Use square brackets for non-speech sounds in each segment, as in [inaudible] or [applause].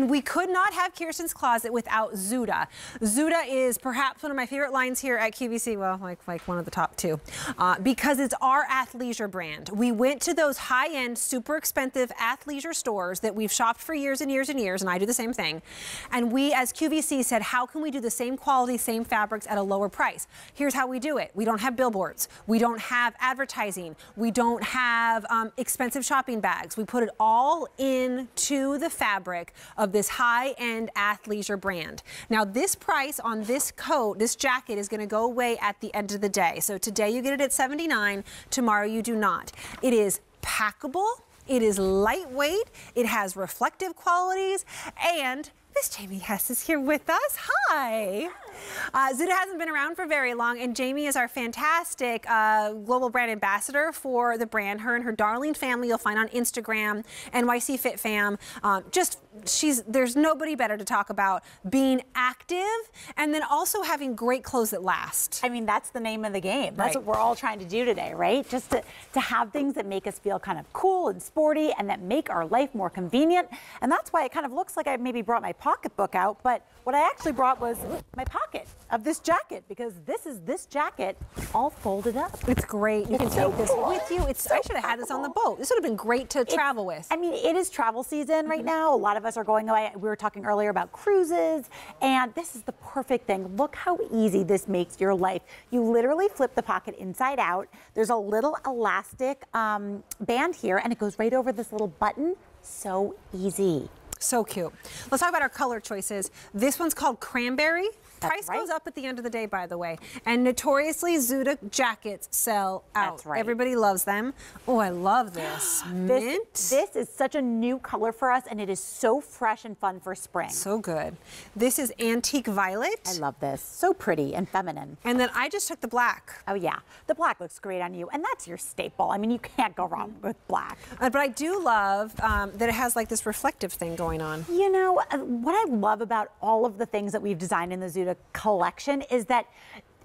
And we could not have Kirsten's Closet without Zuda. Zuda is perhaps one of my favorite lines here at QVC. Well, like, like one of the top two. Uh, because it's our athleisure brand. We went to those high-end, super expensive athleisure stores that we've shopped for years and years and years, and I do the same thing. And we, as QVC, said, how can we do the same quality, same fabrics at a lower price? Here's how we do it. We don't have billboards. We don't have advertising. We don't have um, expensive shopping bags. We put it all into the fabric of this high-end athleisure brand. Now, this price on this coat, this jacket, is going to go away at the end of the day. So today you get it at 79. Tomorrow you do not. It is packable. It is lightweight. It has reflective qualities. And Miss Jamie Hess is here with us. Hi. Uh, Zuda hasn't been around for very long, and Jamie is our fantastic uh, global brand ambassador for the brand. Her and her darling family you'll find on Instagram, NYC Fit Fam. Um, just she's there's nobody better to talk about being active and then also having great clothes that last. I mean, that's the name of the game. That's right. what we're all trying to do today, right? Just to, to have things that make us feel kind of cool and sporty and that make our life more convenient. And that's why it kind of looks like I maybe brought my pocketbook out, but what I actually brought was my pocket of this jacket because this is this jacket all folded up. It's great. You it's can so take this with you. It's so I should have had this on the boat. This would have been great to travel with. I mean, it is travel season right mm -hmm. now. A lot of us are going away. We were talking earlier about cruises, and this is the perfect thing. Look how easy this makes your life. You literally flip the pocket inside out. There's a little elastic um, band here, and it goes right over this little button. So easy. So cute. Let's talk about our color choices. This one's called Cranberry. That's Price right. goes up at the end of the day, by the way. And notoriously, Zuda jackets sell out. That's right. Everybody loves them. Oh, I love this. [gasps] Mint. This, this is such a new color for us, and it is so fresh and fun for spring. So good. This is Antique Violet. I love this. So pretty and feminine. And then I just took the black. Oh, yeah. The black looks great on you, and that's your staple. I mean, you can't go wrong with black. Uh, but I do love um, that it has like this reflective thing going on. You know, uh, what I love about all of the things that we've designed in the Zuda collection is that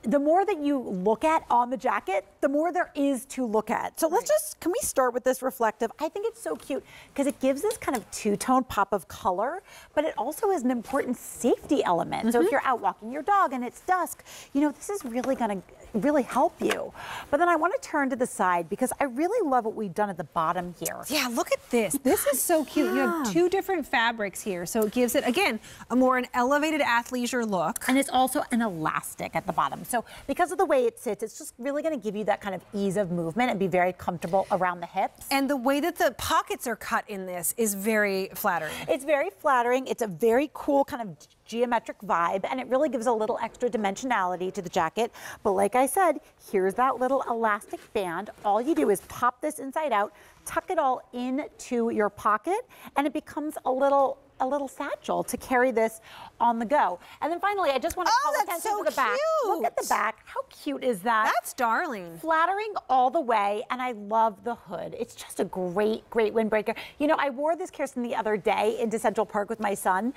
the more that you look at on the jacket, the more there is to look at. So right. let's just, can we start with this reflective? I think it's so cute because it gives this kind of two-tone pop of color, but it also is an important safety element. Mm -hmm. So if mm-hmm. you're out walking your dog and it's dusk, you know, this is really gonna really help you. But then I wanna turn to the side because I really love what we've done at the bottom here. Yeah, look at this. This is so cute. Yeah. You have two different fabrics here. So it gives it, again, a more an elevated athleisure look. And it's also an elastic at the bottom. So so because of the way it sits, it's just really going to give you that kind of ease of movement and be very comfortable around the hips. And the way that the pockets are cut in this is very flattering. It's very flattering. It's a very cool kind of geometric vibe and it really gives a little extra dimensionality to the jacket. But like I said, here's that little elastic band. All you do is pop this inside out, tuck it all into your pocket and it becomes a little a little satchel to carry this on the go. And then finally, I just want to oh, call attention so to the back. Look at the back. How cute is that? That's darling. Flattering all the way, and I love the hood. It's just a great, great windbreaker. You know, I wore this, Kirsten, the other day into Central Park with my son.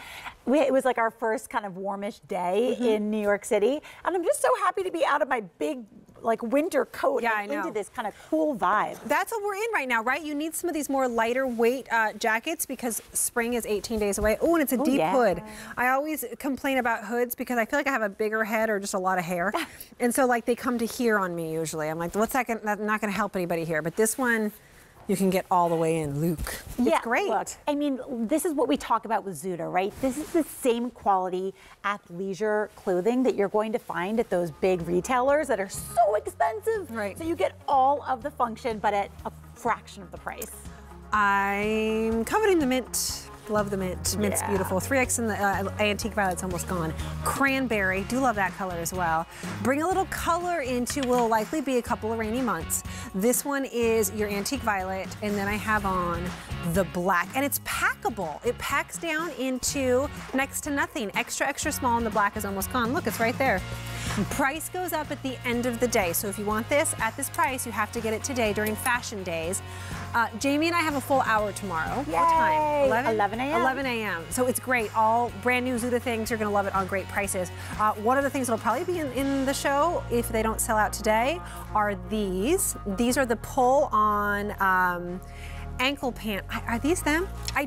We, it was like our first kind of warmish day mm -hmm. in New York City, and I'm just so happy to be out of my big like winter coat yeah, into this kind of cool vibe. That's what we're in right now, right? You need some of these more lighter weight uh, jackets because spring is 18 days away. Oh, and it's a Ooh, deep yeah. hood. I always complain about hoods because I feel like I have a bigger head or just a lot of hair. [laughs] and so like they come to here on me usually. I'm like, what's that gonna, that's not going to help anybody here. But this one, you can get all the way in, Luke. Yeah, it's great. Look, I mean, this is what we talk about with Zuda, right? This is the same quality athleisure clothing that you're going to find at those big retailers that are so expensive. Right. So you get all of the function, but at a fraction of the price. I'm coveting the mint Love the mint. Mint's yeah. beautiful. 3X in the uh, antique violet's almost gone. Cranberry. Do love that color as well. Bring a little color into will likely be a couple of rainy months. This one is your antique violet, and then I have on the black. And it's packable. It packs down into next to nothing. Extra, extra small, and the black is almost gone. Look, it's right there. [laughs] Price goes up at the end of the day. So if you want this at this price, you have to get it today during fashion days. Uh, Jamie and I have a full hour tomorrow. Yay. What time? 11? 11 a.m. 11 a.m. So it's great. All brand new Zuda things. You're going to love it on great prices. Uh, one of the things that'll probably be in, in, the show, if they don't sell out today, are these. These are the pull on um, ankle pant. Are these them? I did